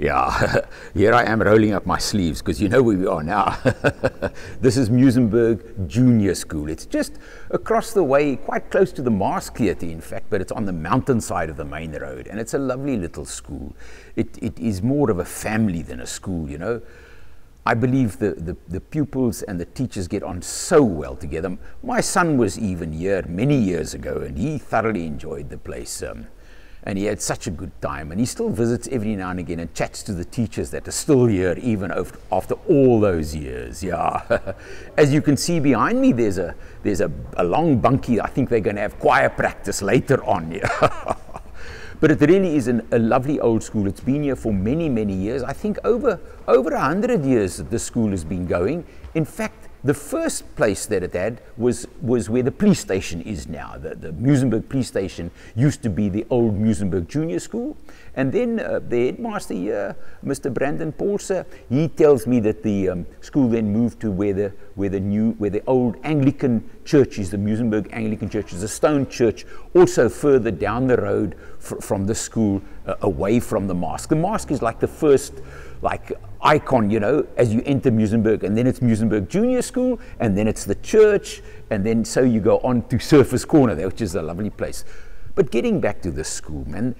Yeah, here I am rolling up my sleeves because you know where we are now. this is Muizenberg Junior School. It's just across the way, quite close to the Masque Theatre, in fact, but it's on the mountainside of the main road. And it's a lovely little school. It, it is more of a family than a school, you know. I believe the, the, the, pupils and the teachers get on so well together. My son was even here many years ago and he thoroughly enjoyed the place. Um, and he had such a good time. And he still visits every now and again and chats to the teachers that are still here even after all those years. Yeah. As you can see behind me, there's a, there's a, a long bunkie. I think they're going to have choir practice later on. Yeah. But it really is an, a lovely old school. It's been here for many, many years. I think over over a hundred years that this school has been going. In fact, the first place that it had was, was where the police station is now. The, the Muizenberg police station used to be the old Muizenberg Junior School. And then uh, the headmaster here, Mr. Brandon Paulser, he tells me that the um, school then moved to where the, where the new, where the old Anglican church is, the Muizenberg Anglican church is a stone church, also further down the road fr- from the school, uh, away from the mosque. The mosque is like the first like icon, you know, as you enter Muizenberg. And then it's Muizenberg Junior School, and then it's the church, and then so you go on to Surfer's Corner there, which is a lovely place. But getting back to the school, man,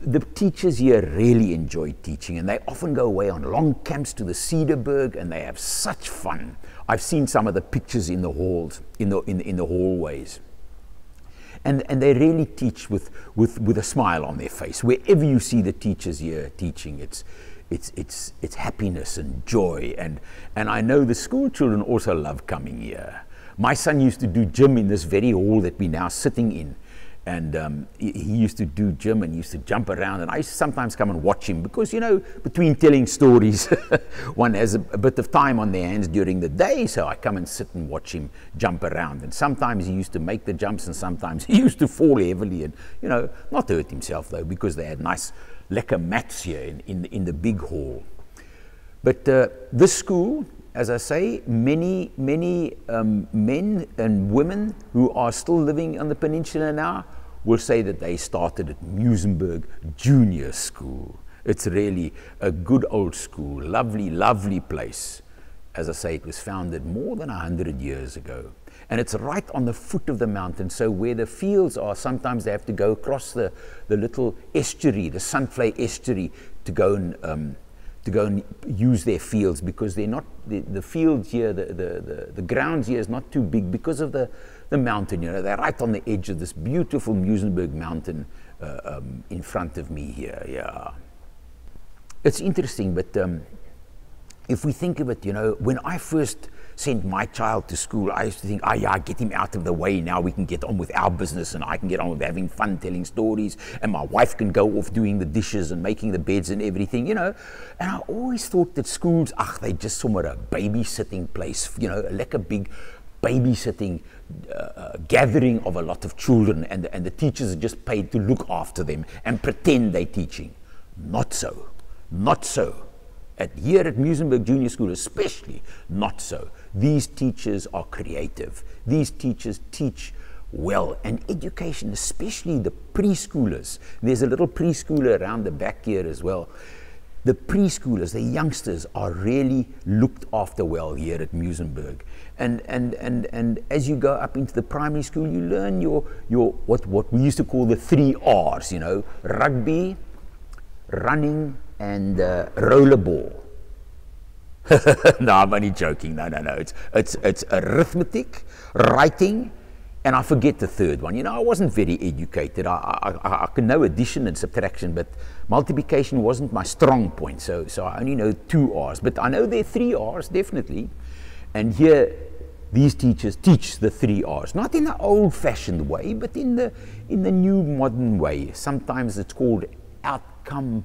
the teachers here really enjoy teaching, and they often go away on long camps to the Cederberg, and they have such fun. I've seen some of the pictures in the halls, in the, in, in the hallways. And, and they really teach with, with, with a smile on their face. Wherever you see the teachers here teaching, it's, it's, it's, it's happiness and joy. And, and I know the school children also love coming here. My son used to do gym in this very hall that we're now sitting in. And um, he, he, used to do gym and used to jump around. And I used to sometimes come and watch him because, you know, between telling stories, one has a, a, bit of time on their hands during the day. So I come and sit and watch him jump around. And sometimes he used to make the jumps and sometimes he used to fall heavily and, you know, not hurt himself though because they had nice lekker mats here in, in, in the big hall. But uh, this school, as I say, many, many um, men and women who are still living on the peninsula now will say that they started at Muizenberg Junior School. It's really a good old school, lovely, lovely place. As I say, it was founded more than 100 years ago. And it's right on the foot of the mountain. So where the fields are, sometimes they have to go across the, the little estuary, the Sandvlei estuary, to go and um, to go and use their fields because they're not the, the fields here, the, the, the, the grounds here is not too big because of the, the mountain. You know, they're right on the edge of this beautiful Muizenberg mountain uh, um, in front of me here. Yeah, it's interesting, but um, if we think of it, you know, when I first sent my child to school, I used to think, oh yeah, get him out of the way. Now we can get on with our business and I can get on with having fun telling stories and my wife can go off doing the dishes and making the beds and everything, you know. And I always thought that schools, ach, they just somewhere a babysitting place, you know, like a big babysitting uh, uh, gathering of a lot of children and, and the teachers are just paid to look after them and pretend they're teaching. Not so. Not so. At here at Muizenberg Junior School, especially, not so. These teachers are creative. These teachers teach well. And education, especially the preschoolers, there's a little preschooler around the back here as well. The preschoolers, the youngsters, are really looked after well here at Muizenberg. And, and, and, and as you go up into the primary school, you learn your, your what, what we used to call the three R's, you know, rugby, running, and uh, rollerball. no, I'm only joking. No, no, no. It's, it's, it's arithmetic, writing, and I forget the third one. You know, I wasn't very educated. I, I, I can know addition and subtraction, but multiplication wasn't my strong point. So, so I only know two R's. But I know there are three R's, definitely. And here, these teachers teach the three R's, not in the old fashioned way, but in the, in the new modern way. Sometimes it's called outcome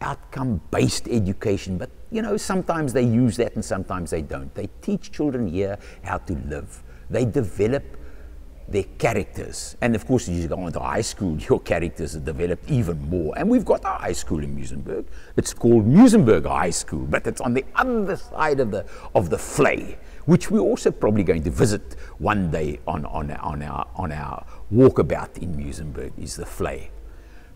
outcome based education, but you know, sometimes they use that and sometimes they don't. They teach children here how to live, they develop their characters. And of course, as you go on to high school, your characters are developed even more. And we've got a high school in Muizenberg. It's called Muizenberg High School, but it's on the other side of the, of the Vlei, which we're also probably going to visit one day on, on, on, our, on our walkabout in Muizenberg, is the Vlei.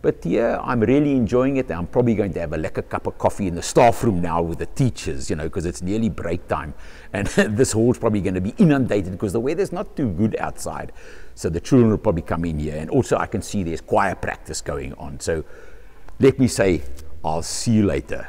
But yeah, I'm really enjoying it. I'm probably going to have a lekker cup of coffee in the staff room now with the teachers, you know, because it's nearly break time. And this hall's probably going to be inundated because the weather's not too good outside. So the children will probably come in here. And also, I can see there's choir practice going on. So let me say, I'll see you later.